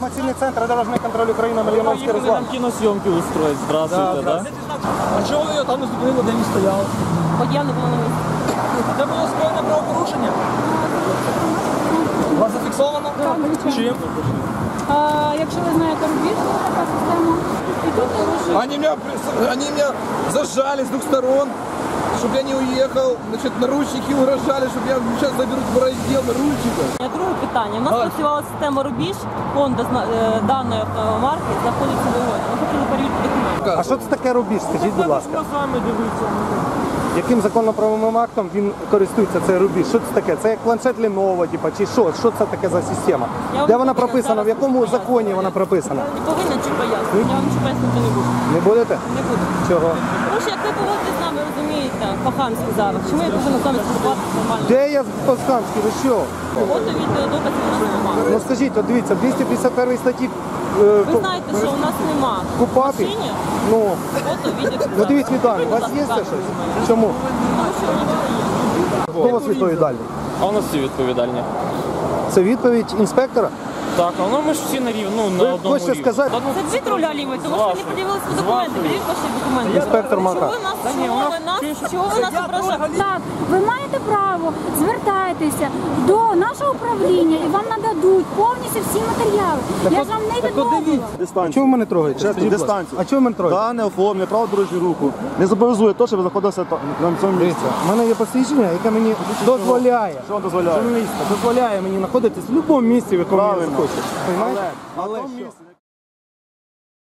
Информационный центр дорожный контроль Украины, Мальяновский Поїхали Руслан. нам кіносйомки устроїть. Здравствуйте, да? А чого ви там не зупинили, де він стояв? От я не була на місці. Це було скоєне правопорушення? Вас зафіксовано? Чим? А, якщо ви знаєте рубіж, то така система. І тут лежить. Они меня, прис- они меня зажали с двух сторон, чтобы я не уехал. Значит, наручники угрожали, чтобы я сейчас заберут в райдел наручников. Друге питання. У нас працювала система рубіж, Honda е, даної автомарки знаходиться в вигоні. Ми хотіли перевірити документи. А що це таке рубіж? Скажіть, будь ласка. з вами дивіться. Яким законно-правовим актом він користується цей рубіж? Що це таке? Це як планшет Lenovo, типа, чи що? Що це таке за система? Я Де вона прописана? В якому законі вона прописана? Не повинна чи пояснити. Я вам нічого пояснити не буду. Не будете? Не буду. Чого? Тому що як ви поводитесь з нами, розумієте, по-хамськи зараз. Чому я повинна з вами спілкуватися нормально? Де я по-скамськи? Ви що? Фото, відео, доказів у нас немає. Ну скажіть, от дивіться, 251 статті. е, Ви знаєте, що у нас нема Купати? машині Ну, фото, відео. ну дивіться Віталій, У вас є це щось? Чому? Хто у вас відповідальний? А у нас всі відповідальні. Це відповідь інспектора? Так, а ну ми ж всі на рівні, ну на Ви одному хочете рівні. сказати- Та ну, Дмитро Лялівий, тому що ви не подивилися З документи. Беріть ваші документи. Інспектор Мака. Чого ви нас, чого ви нас, чого ви нас ображаєте? Так, ви маєте право звертайтеся до нашого управління і вам нададуть повністю всі матеріали. Я ж вам не відмовила. А Дистанцію. чого ви мене трогаєте? Чесно, Скажіть, будь ласка. дистанцію. А чого ви мене трогаєте? Дане оформлення, право дорожнього руху не зобов'язує те, що ви знаходилися та- на цьому місці. В мене є посвідчення, яке мені дозволяє. Що вам дозволяє? Журналіста дозволяє мені знаходитись в будь-якому місці, в якому я Правильно. Захочу. Але, Але, Але що?